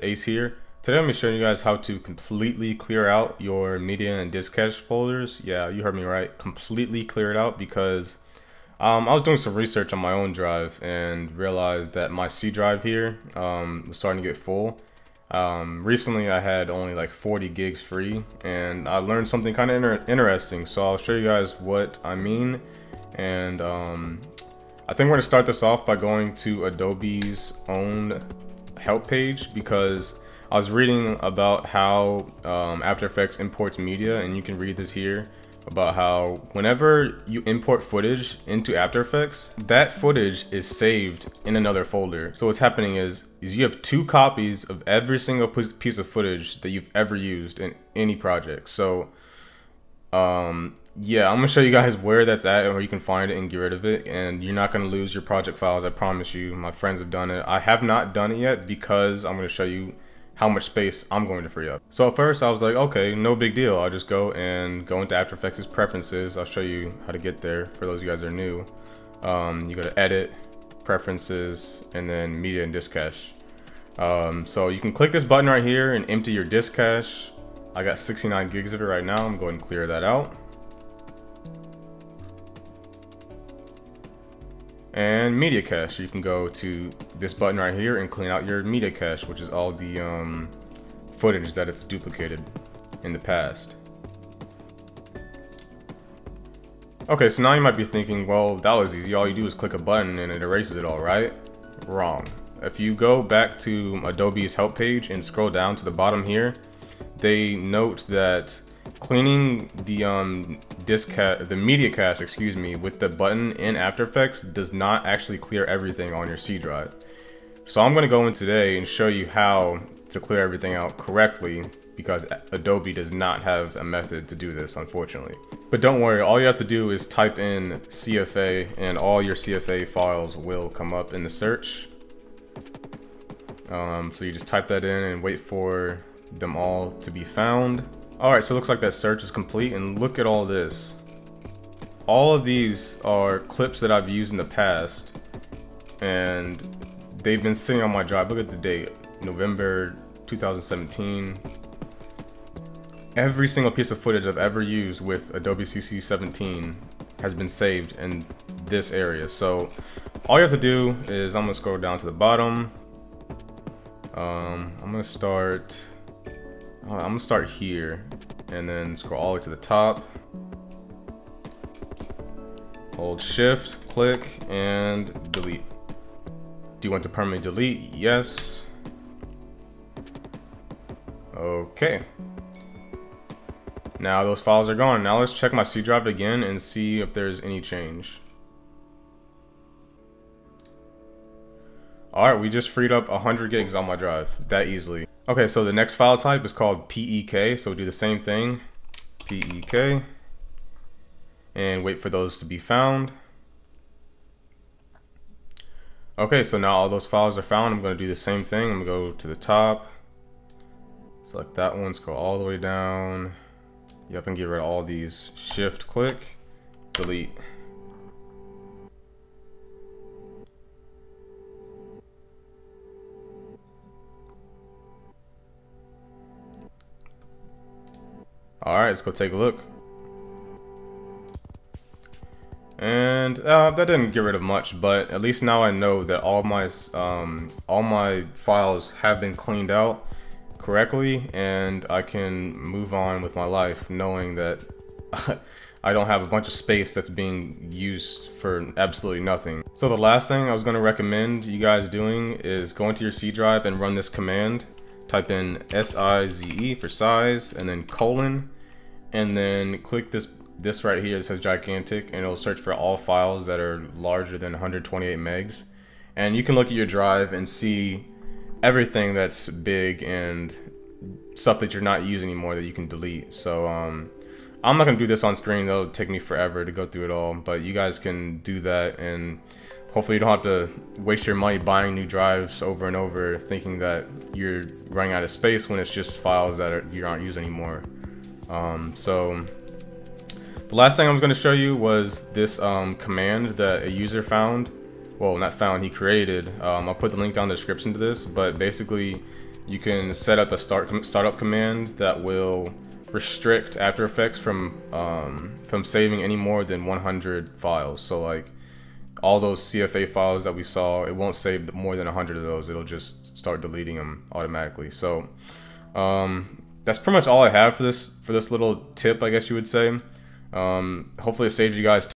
Ace here. Today I'm going to show you guys how to completely clear out your media and disk cache folders. Yeah, you heard me right. Completely clear it out because um, I was doing some research on my own drive and realized that my C drive here um, was starting to get full. Um, recently I had only like 40 gigs free and I learned something kind of inter interesting. So I'll show you guys what I mean. And um, I think we're going to start this off by going to Adobe's own help page because I was reading about how um, After Effects imports media and you can read this here about how whenever you import footage into After Effects, that footage is saved in another folder. So what's happening is, is you have two copies of every single piece of footage that you've ever used in any project. So um, yeah, I'm gonna show you guys where that's at and where you can find it and get rid of it. And you're not gonna lose your project files, I promise you. My friends have done it. I have not done it yet because I'm gonna show you how much space I'm going to free up. So at first I was like, okay, no big deal. I'll just go and go into After Effects preferences. I'll show you how to get there for those of you guys that are new. Um, you go to edit, preferences, and then media and disk cache. Um, so you can click this button right here and empty your disk cache. I got 69 gigs of it right now. I'm going to clear that out. and media cache. You can go to this button right here and clean out your media cache, which is all the um, footage that it's duplicated in the past. Okay, so now you might be thinking, well, that was easy. All you do is click a button and it erases it all, right? Wrong. If you go back to Adobe's help page and scroll down to the bottom here, they note that cleaning the um, disk the media cache, excuse me, with the button in After Effects does not actually clear everything on your C drive. So I'm going to go in today and show you how to clear everything out correctly because Adobe does not have a method to do this, unfortunately. But don't worry, all you have to do is type in CFA and all your CFA files will come up in the search. Um, so you just type that in and wait for them all to be found. Alright, so it looks like that search is complete, and look at all this. All of these are clips that I've used in the past, and they've been sitting on my drive. Look at the date, November 2017. Every single piece of footage I've ever used with Adobe CC 17 has been saved in this area. So all you have to do is I'm gonna scroll down to the bottom. Um, I'm gonna start I'm gonna start here and then scroll all the way to the top. Hold shift, click, and delete. Do you want to permanently delete? Yes. Okay. Now those files are gone. Now let's check my C drive again and see if there's any change. Alright, we just freed up 100 gigs on my drive that easily. Okay, so the next file type is called PEK. So we do the same thing, PEK, and wait for those to be found. Okay, so now all those files are found. I'm gonna do the same thing. I'm gonna go to the top, select that one, scroll all the way down. Yep, and get rid of all these. Shift click, delete. Alright, let's go take a look. And uh, that didn't get rid of much, but at least now I know that all my um, all my files have been cleaned out correctly, and I can move on with my life knowing that I don't have a bunch of space that's being used for absolutely nothing. So the last thing I was going to recommend you guys doing is go into your C drive and run this command type in S-I-Z-E for size and then colon and then click this this right here that says gigantic and it'll search for all files that are larger than 128 megs. And you can look at your drive and see everything that's big and stuff that you're not using anymore that you can delete. So um, I'm not gonna do this on screen that'll take me forever to go through it all but you guys can do that and hopefully you don't have to waste your money buying new drives over and over thinking that you're running out of space when it's just files that are, you aren't using anymore. Um, so the last thing I was going to show you was this um, command that a user found. Well, not found, he created. Um, I'll put the link down in the description to this, but basically you can set up a start startup command that will restrict After Effects from um, from saving any more than 100 files. So like all those CFA files that we saw, it won't save more than 100 of those. It'll just start deleting them automatically. So um, that's pretty much all I have for this for this little tip, I guess you would say. Um, hopefully it saves you guys